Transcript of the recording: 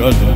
Good.